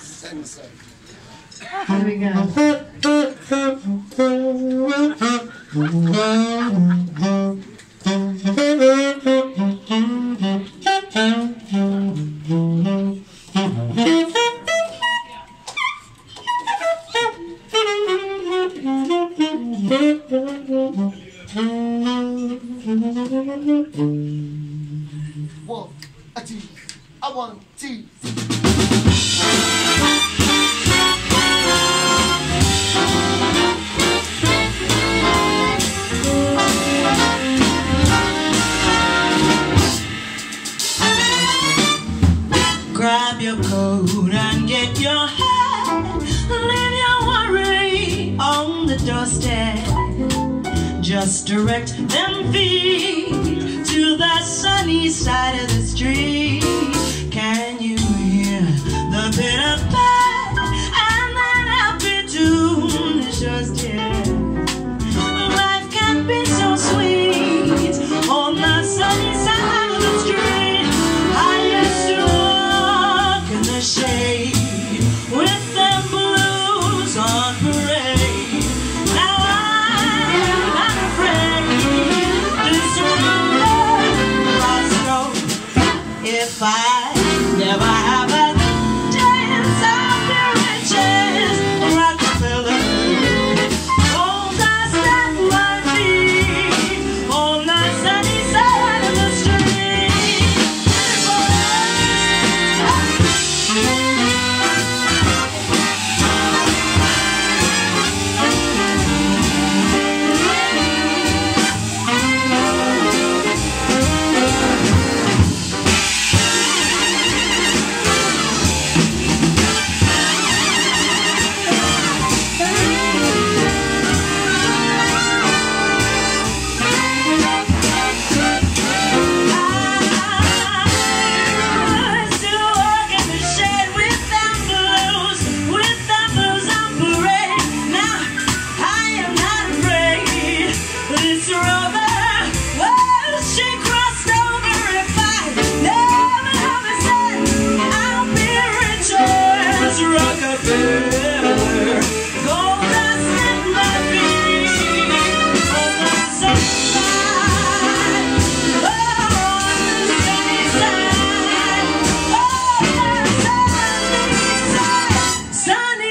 Sensei. Here we go. Leave your worry on the doorstep. Just direct them feet to the sunny side of the street. Can you hear the bitter pat and that happy tune It's just here? Five.